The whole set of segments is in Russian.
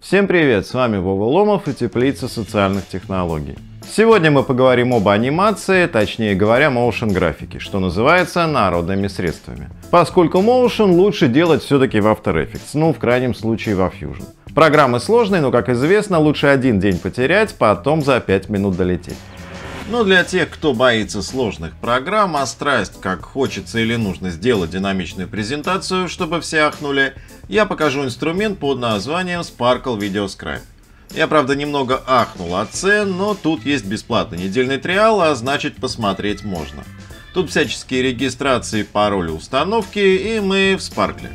Всем привет, с вами Вова Ломов и Теплица социальных технологий. Сегодня мы поговорим об анимации, точнее говоря, motion графике, что называется народными средствами. Поскольку motion лучше делать все-таки в After Effects, ну в крайнем случае во Fusion. Программы сложные, но как известно, лучше один день потерять, потом за 5 минут долететь. Но для тех, кто боится сложных программ, а страсть, как хочется или нужно сделать динамичную презентацию, чтобы все ахнули, я покажу инструмент под названием Sparkle Video Scribe. Я, правда, немного ахнул от цен, но тут есть бесплатный недельный триал, а значит посмотреть можно. Тут всяческие регистрации, пароли, установки, и мы в Sparkle.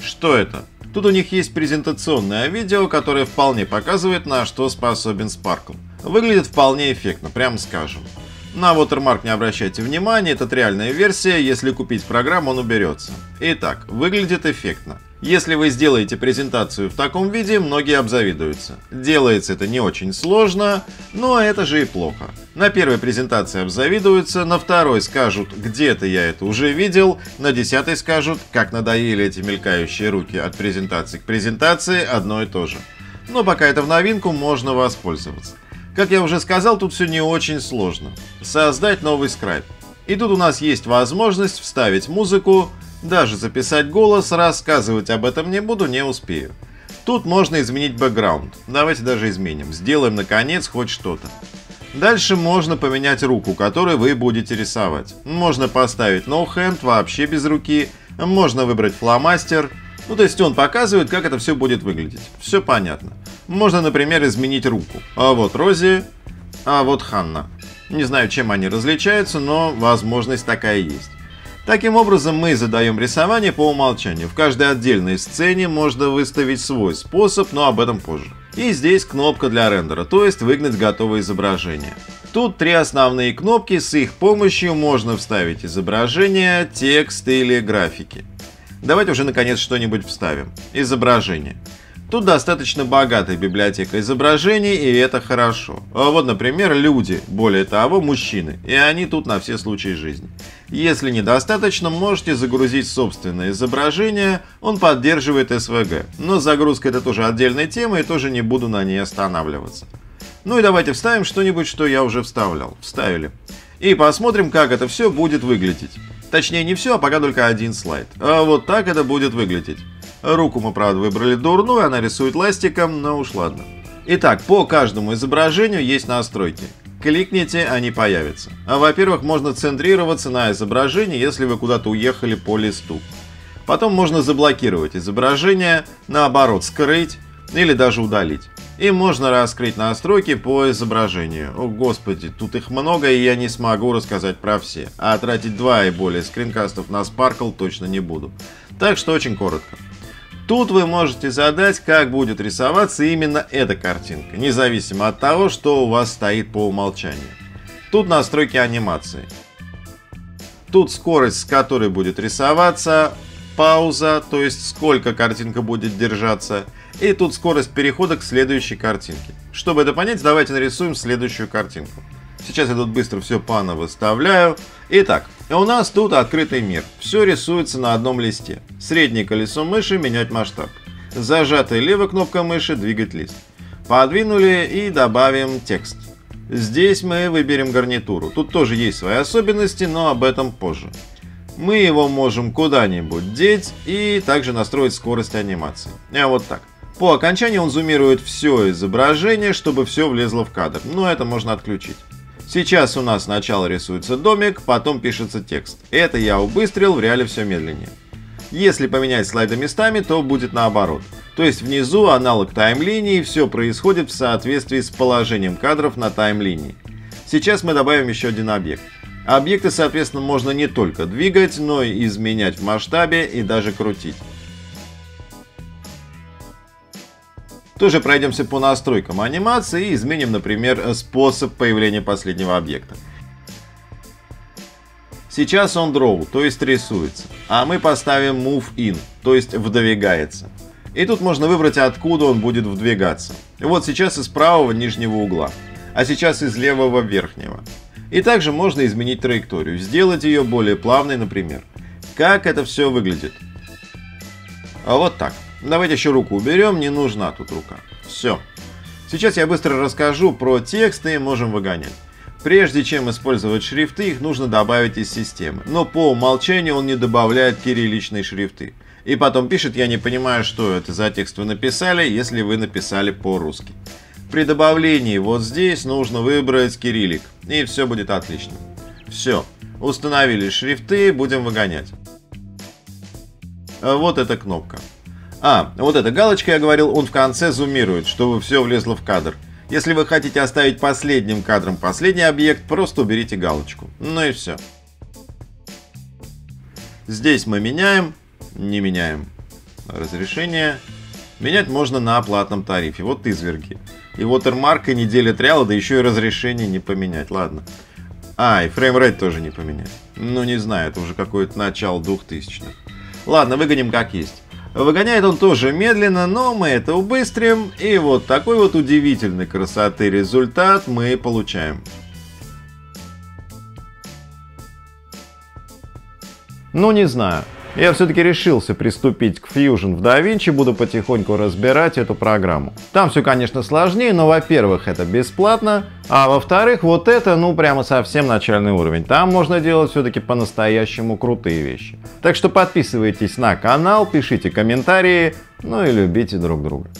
Что это? Тут у них есть презентационное видео, которое вполне показывает, на что способен Sparkle. Выглядит вполне эффектно, прямо скажем. На watermark не обращайте внимания, это реальная версия, если купить программу, он уберется. Итак, выглядит эффектно. Если вы сделаете презентацию в таком виде, многие обзавидуются. Делается это не очень сложно, но это же и плохо. На первой презентации обзавидуются, на второй скажут «где-то я это уже видел», на десятой скажут «как надоели эти мелькающие руки от презентации к презентации, одно и то же». Но пока это в новинку, можно воспользоваться. Как я уже сказал, тут все не очень сложно. Создать новый скрайп. И тут у нас есть возможность вставить музыку, даже записать голос, рассказывать об этом не буду, не успею. Тут можно изменить бэкграунд. Давайте даже изменим. Сделаем, наконец, хоть что-то. Дальше можно поменять руку, которой вы будете рисовать. Можно поставить no hand, вообще без руки. Можно выбрать фломастер. Ну, то есть он показывает, как это все будет выглядеть. Все понятно. Можно, например, изменить руку. А вот Рози, а вот Ханна. Не знаю, чем они различаются, но возможность такая есть. Таким образом, мы задаем рисование по умолчанию. В каждой отдельной сцене можно выставить свой способ, но об этом позже. И здесь кнопка для рендера, то есть выгнать готовое изображение. Тут три основные кнопки, с их помощью можно вставить изображение, текст или графики. Давайте уже наконец что-нибудь вставим. Изображение. Тут достаточно богатая библиотека изображений, и это хорошо. А вот, например, люди, более того, мужчины, и они тут на все случаи жизни. Если недостаточно, можете загрузить собственное изображение, он поддерживает SVG. Но загрузка это тоже отдельная тема, и тоже не буду на ней останавливаться. Ну и давайте вставим что-нибудь, что я уже вставлял. Вставили. И посмотрим, как это все будет выглядеть. Точнее, не все, а пока только один слайд. А вот так это будет выглядеть. Руку мы, правда, выбрали дурную, она рисует ластиком, но уж ладно. Итак, по каждому изображению есть настройки. Кликните, они появятся. А, во-первых, можно центрироваться на изображении, если вы куда-то уехали по листу. Потом можно заблокировать изображение, наоборот, скрыть или даже удалить. И можно раскрыть настройки по изображению. О господи, тут их много и я не смогу рассказать про все. А тратить два и более скринкастов на Sparkle точно не буду. Так что очень коротко. Тут вы можете задать, как будет рисоваться именно эта картинка, независимо от того, что у вас стоит по умолчанию. Тут настройки анимации. Тут скорость, с которой будет рисоваться, пауза, то есть сколько картинка будет держаться, и тут скорость перехода к следующей картинке. Чтобы это понять, давайте нарисуем следующую картинку. Сейчас я тут быстро все пано выставляю. Итак, у нас тут открытый мир. Все рисуется на одном листе. Среднее колесо мыши менять масштаб. Зажатая левая кнопка мыши двигать лист. Подвинули и добавим текст. Здесь мы выберем гарнитуру. Тут тоже есть свои особенности, но об этом позже. Мы его можем куда-нибудь деть и также настроить скорость анимации. А вот так. По окончании он зумирует все изображение, чтобы все влезло в кадр, но это можно отключить. Сейчас у нас сначала рисуется домик, потом пишется текст. Это я убыстрил, в реале все медленнее. Если поменять слайды местами, то будет наоборот. То есть внизу аналог таймлинии, все происходит в соответствии с положением кадров на таймлинии. Сейчас мы добавим еще один объект. Объекты, соответственно, можно не только двигать, но и изменять в масштабе и даже крутить. Тоже пройдемся по настройкам анимации и изменим, например, способ появления последнего объекта. Сейчас он draw, то есть рисуется, а мы поставим move in, то есть вдвигается. И тут можно выбрать, откуда он будет вдвигаться. Вот сейчас из правого нижнего угла, а сейчас из левого верхнего. И также можно изменить траекторию, сделать ее более плавной, например. Как это все выглядит? А вот так. Давайте еще руку уберем, не нужна тут рука. Все. Сейчас я быстро расскажу про тексты можем выгонять. Прежде чем использовать шрифты, их нужно добавить из системы. Но по умолчанию он не добавляет кирилличные шрифты. И потом пишет, я не понимаю, что это за текст вы написали, если вы написали по-русски. При добавлении вот здесь нужно выбрать кириллик, и все будет отлично. Все, установили шрифты, будем выгонять. Вот эта кнопка. А, вот эта галочка, я говорил, он в конце зумирует, чтобы все влезло в кадр. Если вы хотите оставить последним кадром последний объект, просто уберите галочку. Ну и все. Здесь мы меняем, не меняем разрешение. Менять можно на платном тарифе. Вот изверги. И watermark и неделя trial а, да еще и разрешение не поменять. Ладно. А, и frame rate тоже не поменять. Ну, не знаю, это уже какое-то начало 2000-х. Ладно, выгоним как есть. Выгоняет он тоже медленно, но мы это убыстрим. И вот такой вот удивительной красоты результат мы получаем. Ну, не знаю. Я все-таки решился приступить к Fusion в DaVinci, буду потихоньку разбирать эту программу. Там все, конечно, сложнее, но, во-первых, это бесплатно, а во-вторых, вот это, ну, прямо совсем начальный уровень. Там можно делать все-таки по-настоящему крутые вещи. Так что подписывайтесь на канал, пишите комментарии, ну и любите друг друга.